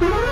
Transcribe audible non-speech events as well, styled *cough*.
Bye. *laughs*